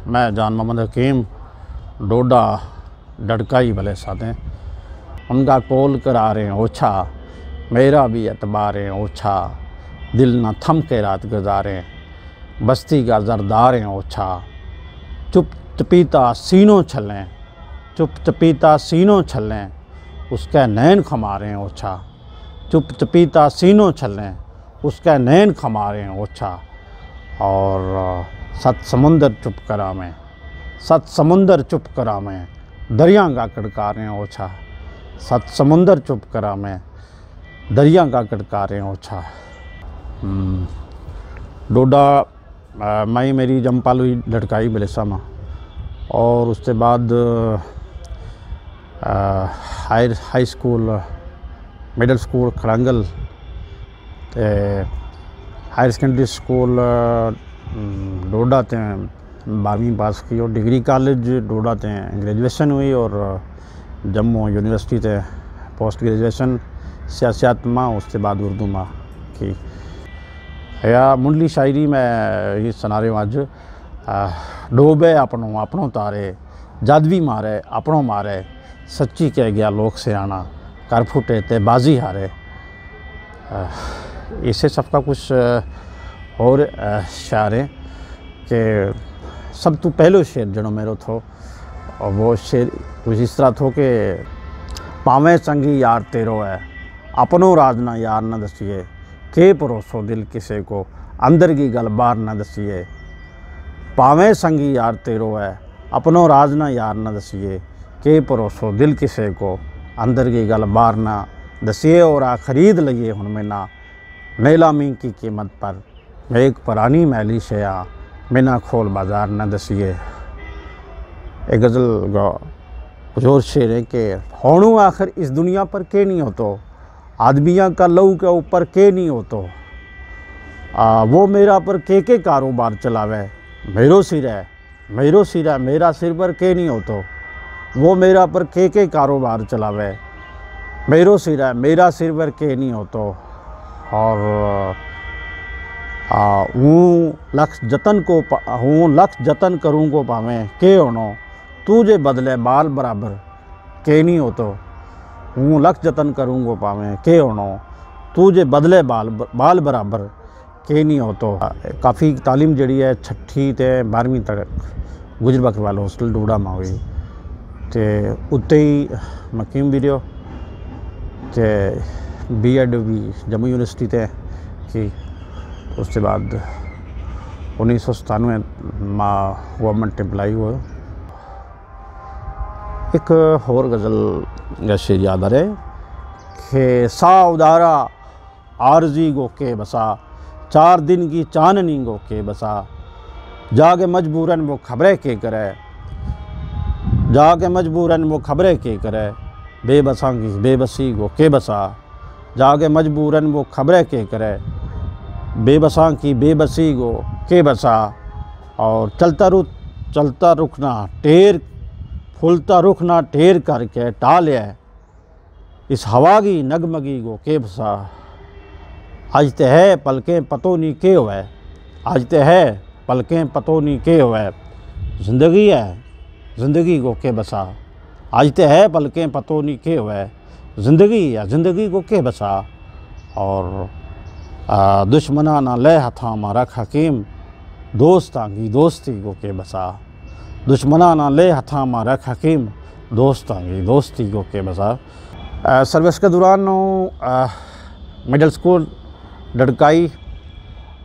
मैं जान मोहम्मद हकीम, डोडा डड़काई भले सादें उनका कॉल करा रहे हैं ओछा, मेरा भी एतबार है ओछा। दिल न थम के रात गुजारें बस्ती का जरदार है ओछा। चुप चपीता सीनों छलें चुप चपीता सीनों छलें उसका नैन खमारें ओछा। चुप चपीता सीनों छलें उसका नैन खमारें ओछा। और सत समुंदर चुप करा मैं सत समुंदर चुप करा मैं दरिया का कड़कारें ओछा। सत समुंदर चुप करा मैं दरिया का कड़कारें ओछा। हम्म, डोडा माई मेरी जमपाल हुई लड़काई बलेसा में और उसके बाद high high school middle school Khadangal higher secondary school Doda ते बारहवीं पास की और डिग्री कॉलेज डोडा ते ग्रेजुएशन हुई और जम्मू यूनिवर्सिटी ते पोस्ट ग्रेजुएशन सियासत माँ उसके बाद उर्दू माँ की। या मुंडली शायरी में ये सुना रही हूँ आज डोबे अपनों अपनों तारे जद भी मारे अपनों मारे सच्ची कह गया लोक सियाना कर फुटे ते बाजी हारे। आ, इससे सबका कुछ और है कि सब तो पहलो शेर जनो मेरो थो, और वो शेर कुछ इस तरह थो कि, पावें संगी यार तेरो है, अपनों राज ना यार न दसिए, के भरोसो दिल किसे को, अंदर की गल बाहर न दसिए। पावें संगी यार तेरो है, अपनों राज ना यार न दसिए, के भरोसो दिल किसे को, अंदर की गल बाहर न दसिए, और आ खरीद लिए हुन मैना नीलामी की कीमत पर एक पुरानी मैली शया मैना खोल बाज़ार न दसिए। एक गज़ल कुछ शेर है कि होणू आखिर इस दुनिया पर के नहीं हो तो आदमियाँ का लहू के ऊपर के नहीं हो तो आ, वो मेरा पर के के कारोबार चलावे? मेरो सिर है मेरो सिर है मेरा सिर पर के नहीं हो तो वो मेरा पर के के कारोबार चलावे? मेरो सिर है मेरा सिर पर के नहीं हो तो और हूँ लक्ष्य जतन को हूँ लक्ष्य जतन करूँ को पावे। के होनो तू जे बदले बाल बराबर। के नहीं हो तो। हूँ लक्ष्य जतन करूँगो पावे। के होनो तू जे बदले बाल बाल बराबर। के नहीं हो तो। काफ़ी तालीम जड़ी है, छठी ते बारहवीं तक। गुजर बकरवाल हॉस्टल डूड़ा में हुई। ते उत्ते ही मकीम भी उसके बाद उन्नीस सौ सतानवे माँ गवर्नमेंट एम्प्लाई हुआ। एक और गज़ल जैसे याद आ रहे कि सा उदारा आरजी गो के बसा, चार दिन की चांदनी गो के बसा। जाके मजबूरन वो खबरें के करे जाके मजबूरन वो खबरें के करे। बेबसा की बेबसी गो के बसा जाके मजबूरन वो खबरें के करे। बेबसा की बेबसी गो के बसा, और चलता रुख चलता रुकना टेर, फुलता रुख ना ढेर करके टालिया इस हवा की नगमगी गो के बसा। आज ते है पलकें पतो नहीं के हुए आज ते है पलकें पतो नहीं के हुए ज़िंदगी है, ज़िंदगी को के बसा। आज ते है पलकें पतो नहीं के हुए ज़िंदगी है, ज़िंदगी को के बसा। और दुश्मना ना ले हथा मारा हकीम, दोस्त की दोस्ती को के बसा। दुश्मना ना ले हथा मारा हकीम, दोस्त की दोस्ती को के बसा सर्विस के दौरान मिडिल स्कूल, डड़काई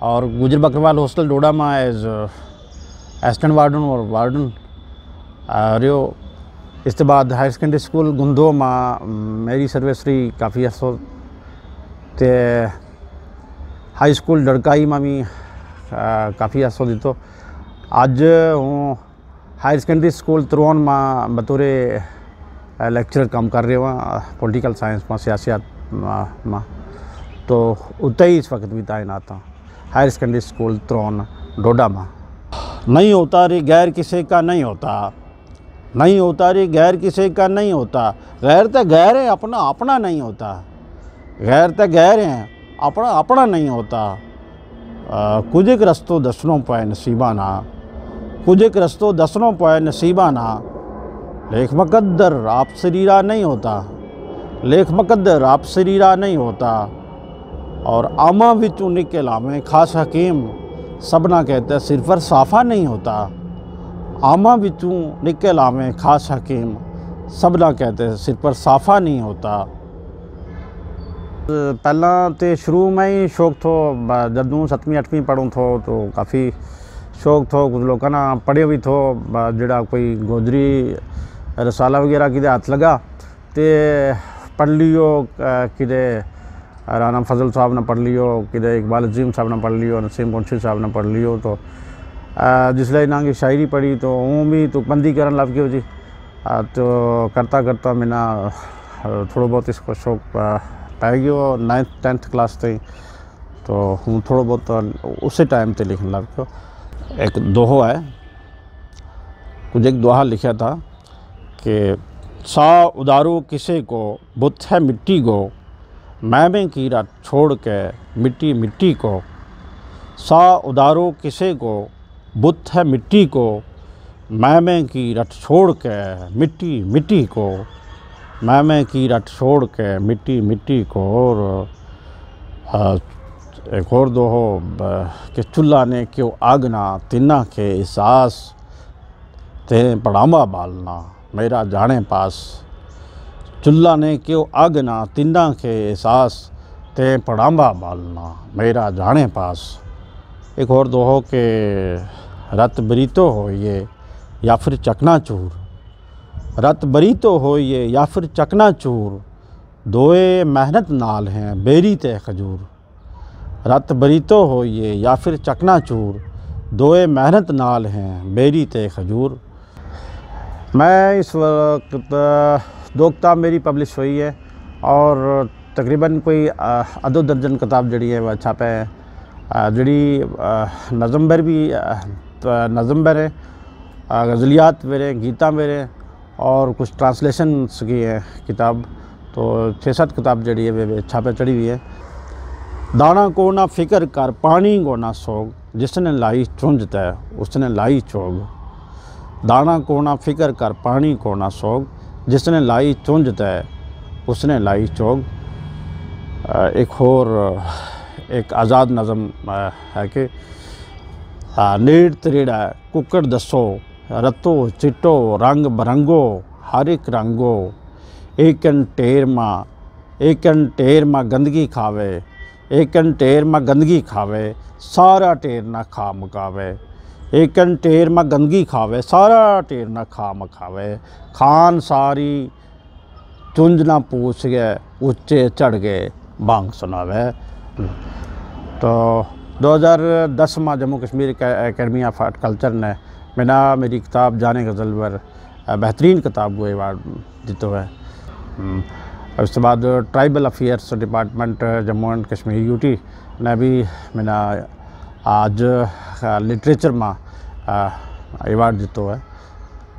और गुजर बकरवाल हॉस्टल डोडा में एज असिस्टेंट वार्डन और वार्डन रहो इसके बाद हायर सेकेंडरी स्कूल गुंदो में, मेरी सर्विस रही काफ़ी अरसो भी काफ़ी अरसो दितो अज हूँ हायर सेकेंडरी स्कूल तरवन में बतौर लेक्चरर काम कर रहे हूँ पॉलिटिकल साइंस में, सियासियात में तो उतना ही इस वक्त भी तैनात हूँ higher secondary school Tarwan Doda में। नहीं होता रे, गैर किसी का नहीं होता। नहीं होता रे, गैर किसी का नहीं होता। गैर तो गैर है, अपना अपना नहीं होता। गैर तो गैर है। अपना अपना नहीं होता कुछ एक रस्तों दसनों पाए नसीबा ना कुछ एक रस्तों दसनों पाए नसीबा ना लेख मुकद्दर आप शरीरा नहीं होता लेख मुकद्दर आप शरीरा नहीं होता और आमा निकल आवे खास हकीम सबना कहते सिर पर साफा नहीं होता आमा विचों निकल आवे खास हकीम सबना कहते सिर पर साफा नहीं होता ਪਹਿਲਾਂ ਤੇ ਸ਼ੁਰੂ ਮੈਂ ਹੀ ਸ਼ੌਕ ਥੋ ਬ- ਜਦੋਂ 7ਵੀਂ 8ਵੀਂ ਪੜ੍ਹੂੰ ਥੋ तो काफ़ी शौक थो कुछ लोग ना पढ़े भी थो ब- ਜਿਹੜਾ ਕੋਈ ਗੋਦਰੀ ਰਸਾਲਾ ਵਗੈਰਾ ਕਿਤੇ ਹੱਥ ਲਗਾ ਤੇ ਪੜ੍ਹ ਲਿਓ ਅ, ਕਿਤੇ ਰਾਣਾ ਫਜ਼ਲ ਸਾਹਿਬ ਨੇ ਪੜ੍ਹ ਲਿਓ ਕਿਤੇ ਇਕਬਾਲ ਅਜ਼ੀਮ ਸਾਹਿਬ ਨੇ ਪੜ੍ਹ ਲਿਓ ਨਸੀਮ ਮੁਨਸ਼ੀ ਸਾਹਿਬ ਨੇ ਪੜ੍ਹ ਲਿਓ तो अ, जिसले इन्हों की शायरी पढ़ी तो ऊँ भी तुकबंदी करन लग गयो जी अ, तो करता करता मैंने थोड़ा बहुत इसको शौक पै गयो नाइन्थ टेंथ क्लास ताईं। तो हूँ थोड़ा बहुत उसी टाइम ते लिखने लग गयो। एक दोहो है। कुछ एक दोहा लिखा था कि, सा उदारो किसे को, बुत है मिट्टी को, मैं में कीड़ा छोड़ के मिट्टी मिट्टी को। सा उदारो किसे को, बुत है मिट्टी को, मैं में की रट छोड़ के मिट्टी मिट्टी को। मैं में की रट छोड़ के मिट्टी मिट्टी को और एक और दो हो कि चुल्ला ने क्यों आगना, तिन्ना के एहसास ते पड़ामा बालना, मेरा जाने पास। चुल्ला ने क्यों आगना, तिन्ना के एहसास ते पड़ामा बालना, मेरा जाने पास। एक और दो हो के रत बरीतो हो ये, या फिर रत बरीतो हो ये या फिर चकनाचूर दोए मेहनत नाल हैं, बेरी ते खजूर। रत बरीतो हो ये या फिर चकनाचूर दोए मेहनत नाल हैं, बेरी ते खजूर। मैं इस वक्त दो किताब मेरी पब्लिश हुई है और तकरीबन कोई अदो दर्जन किताब जड़ी है, वह छापे हैं। जड़ी नज़म पर भी त- नज़म पर है गज़लियात मेरे, गीता मेरे और कुछ ट्रांसलेशन की है किताब तो छः सात किताब जड़ी है छापे चढ़ी हुई है। दाना को ना फ़िक्र कर, पानी को ना सोग, जिसने लाई चुंझ तय उसने लाई चोग। दाना को ना फ़िक्र कर, पानी को ना सोग, जिसने लाई चुंझ तय उसने लाई चोग। एक और, एक आज़ाद नज़म है कि नीड़ त्रीड़ा कुकड़ दसो रतो चिट्टो रंग बरंगो, हर एक रंगो। एकन टेर माँ, एकन टेर माँ गंदगी खावे, एकन टेर माँ गंदगी खावे, सारा टेर ना खा मकावे एकन टेर माँ गंदगी खावे, सारा टेर ना खा मकावे खान सारी चुंझ ना पूछ गए ऊँचे चढ़ गए बांग सुनावे। तो 2010 में Jammu Kashmir academy of art culture ने मैंने मेरी किताब जाने गज़ल पर बेहतरीन किताब को अवार्ड दितो है। हम्म, और उसके बाद tribal affairs department Jammu and Kashmir UT ने भी मैंने आज लिटरेचर में अवार्ड दितो है।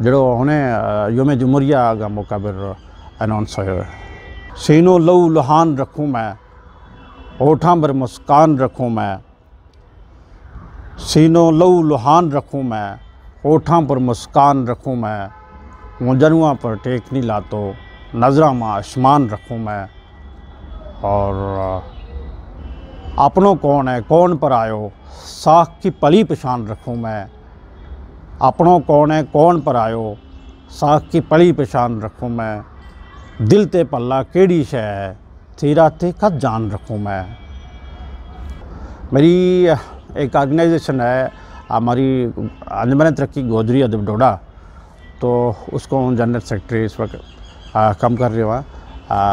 जो अ, योम जमहूरिया का मौका पर अनाउंस है। सीनो लहू लुहान रखूँ मैं होठां पर मुस्कान रखूँ मैं सीनो लहू लुहान रखूँ मैं होठां पर मुस्कान रखूँ मैं मुजनुआ पर टेक नहीं लातो, नजरा में आसमान रखूँ मैं। और अपनों कौन है, कौन पर आयो? साख की पली पछान रखूँ मैं। अपनों कौन है, कौन पर आयो? साख की पली पछान रखूँ मैं। दिल ते पल्ला केड़ी शै है? तेरा ते कद जान रखूँ मैं? मेरी एक ऑर्गेनाइजेशन है हमारी अंजमन तरक्की गोदरी अदब डोडा तो उसको जनरल सेक्रेटरी इस वक्त कम कर रहे हुआ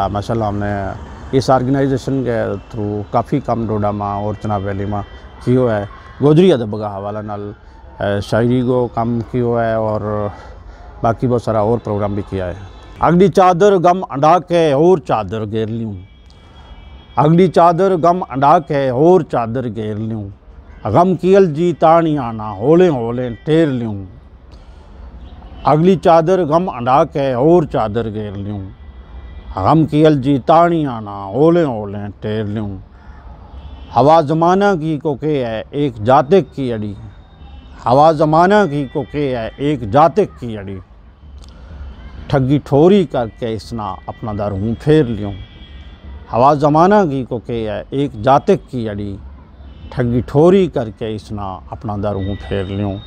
माशाल्लाह हमने इस ऑर्गेनाइजेशन के थ्रू काफ़ी कम डोडा माँ और चनाब वैली में कियो है। गोदरी अदब का हवाला नाल शायरी को काम कियो है और बाकी बहुत सारा और प्रोग्राम भी किया है। अगली चादर गम अंडा के और चादर घेर लूँ अगली चादर गम अंडा के और चादर घेर लूँ गम कियल जी ताणी आना, होले होले टेर लूँ अगली चादर गम अंडा के और चादर घेर लूँ गम कियल जी ताणी आना, होले होले टेर लूँ हवा जमाना की को के है, एक जातिक की अड़ी। हवा जमाना की को के है, एक जातिक की अड़ी। ठगी ठोरी करके इसना अपना दर हूँ, फेर लियो हवा जमाना की को के है, एक जातिक की अड़ी। ठगी ठोरी करके इसना अपना दर फेर लियो।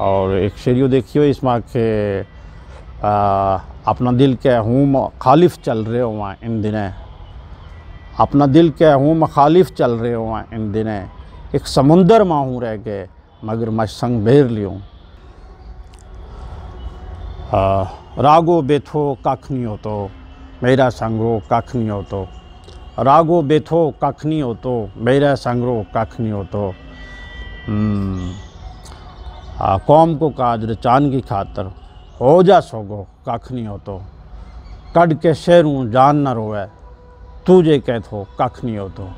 और एक शेरियो देखियो इसमें के आ, अपना दिल के हूँ खालिफ चल रहे हो इन दिनें। अपना दिल के हूँ मखालिफ चल रहे हो इन दिनें। एक समुंदर माँ हूँ रह गए मगर मैं संग बेर लियो। रागो बेथो कख नहीं हो तो मेरा संगरो कख नहीं हो तो रागो बेथो कख नहीं हो तो मेरा संगरो कख नहीं हो तो। हम्म, कौम को काज चाँद की खातर हो जा सोगो कख नहीं हो तो। कड के शेरू जान न रोवे तुझे कह थो कख नहीं हो तो।